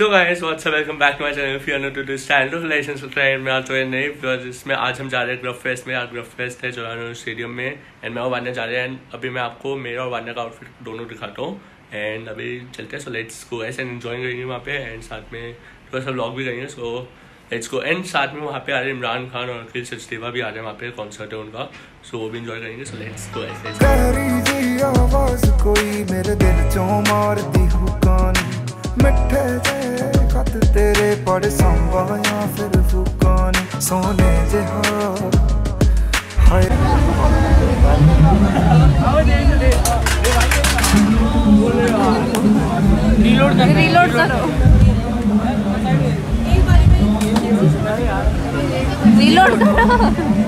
So guys what's up welcome back to my channel if you are new to this channel तो रिलेशन subscribe में आज नए because इसमें आज हम जा रहे हैं ग्रफ फेस्ट में। आज ग्रफ फेस्ट है जोरानो स्टेडियम में। एंड मैं और वान्या जा रहे हैं। अभी मैं आपको मेरा और वान्या का आउटफिट दोनों दिखाता हूँ। एंड अभी चलते हैं। सो लेट्स गो एस एंड एंजॉय करेंगे वहाँ पे। एंड साथ में थोड़ा सा व्लॉग भी करेंगे। सो लेट्स गो एंड साथ में वहाँ पे आ रहे इमरान खान और अखिल सचदेवा भी आ रहे हैं वहाँ पे। कॉन्सर्ट है उनका। सो वो भी इंजॉय करेंगे। सो लेट्स गो ऐसे कोई मेरे दिल चों मारती हुकानी मिठे फिर फुकानी सोने जिहा हाय। रिलोड करो रिलोड करो।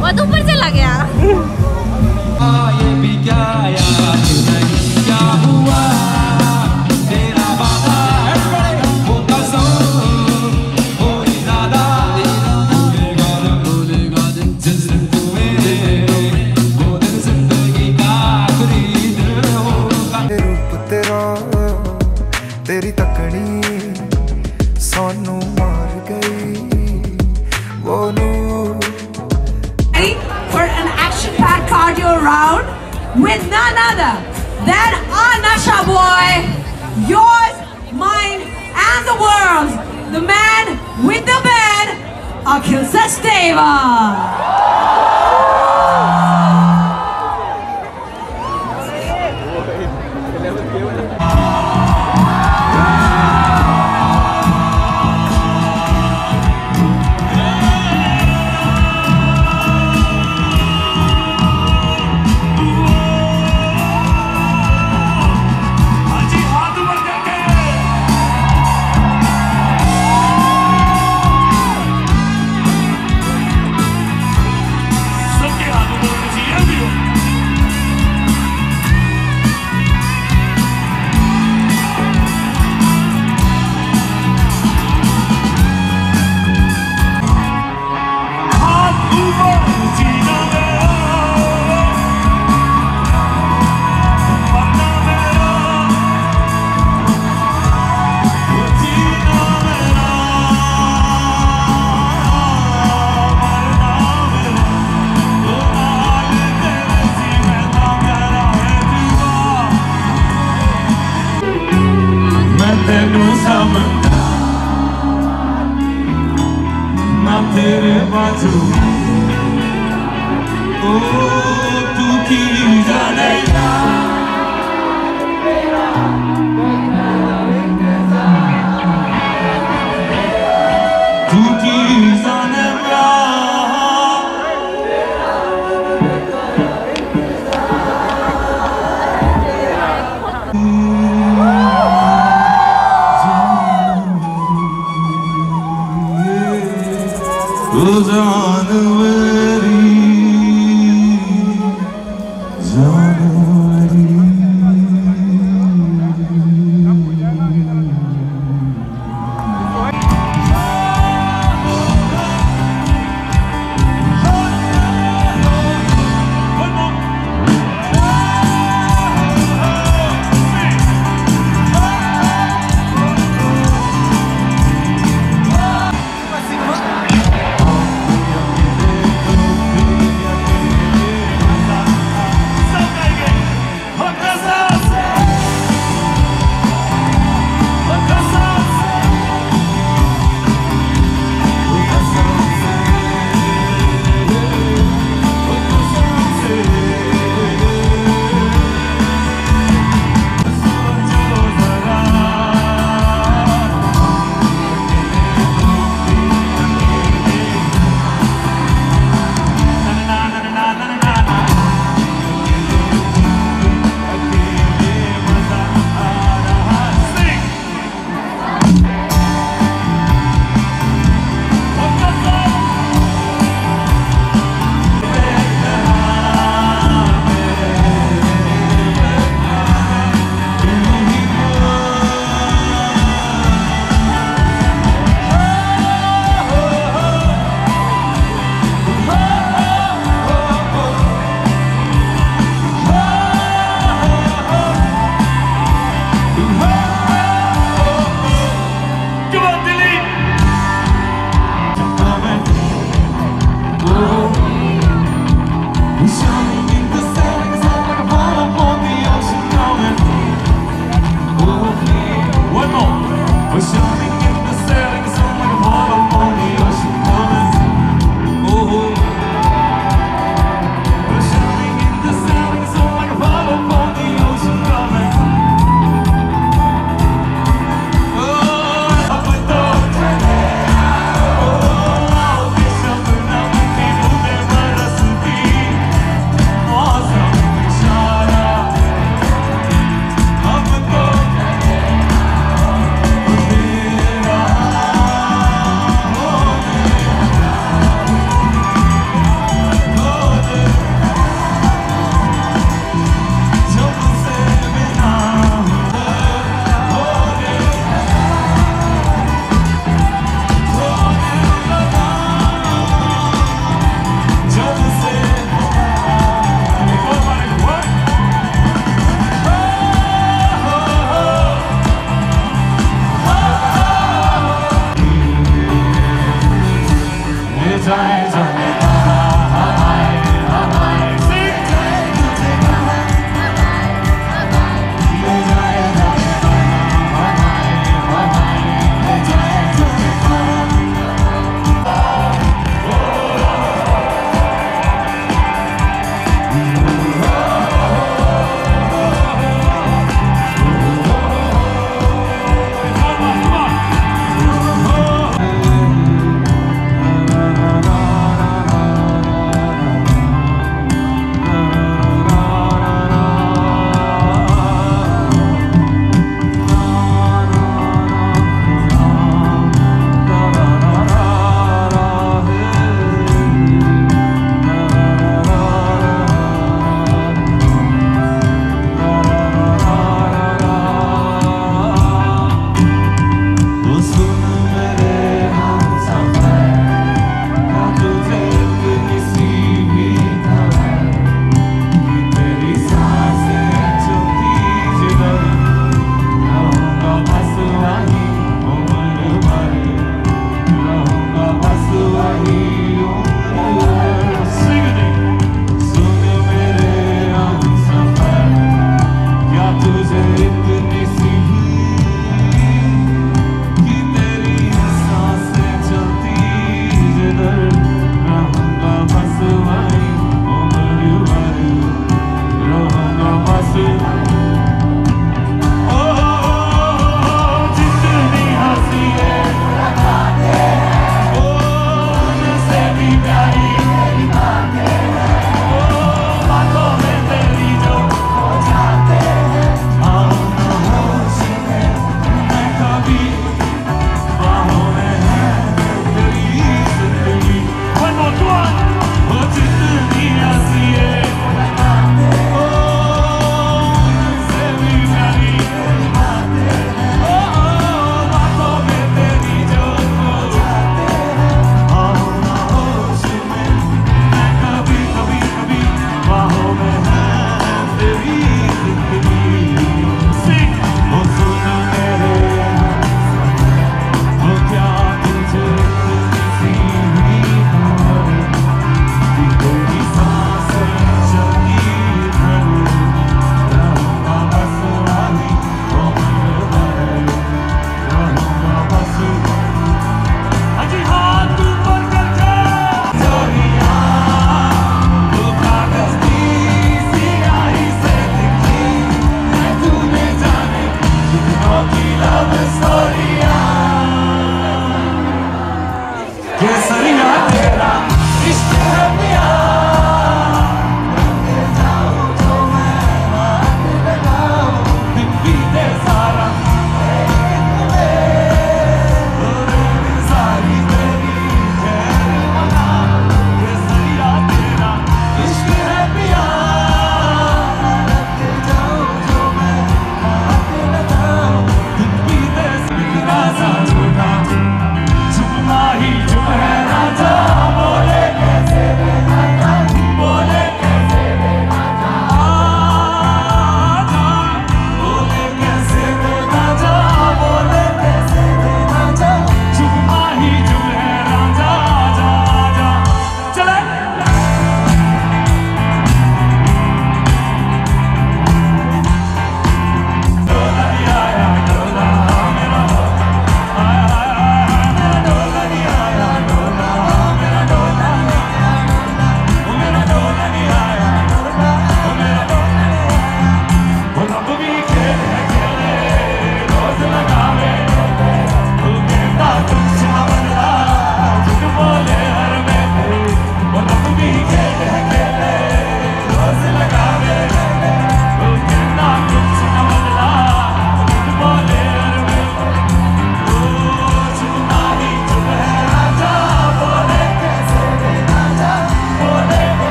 वो तो ऊपर चला गया। ये भी क्या the man with the band, Akhil Sasteva. तेरे बाजू ओ तू की जानेगा तू की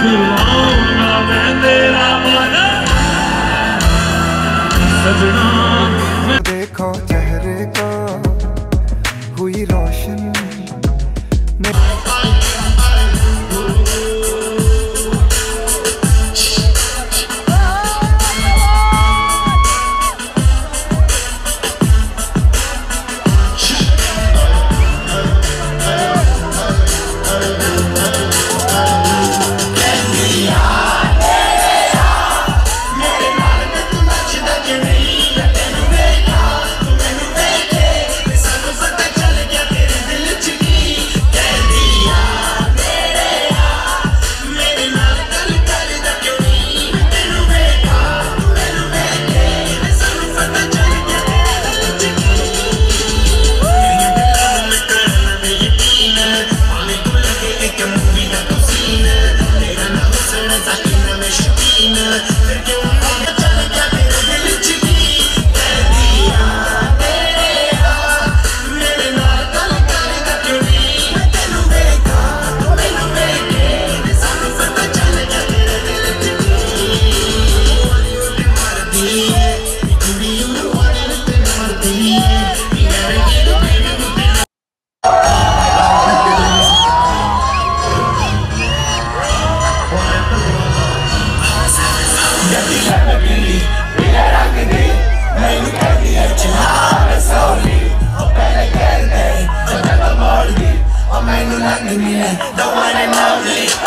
फिरवाऊँगा मैं सजना लग मिले the one and only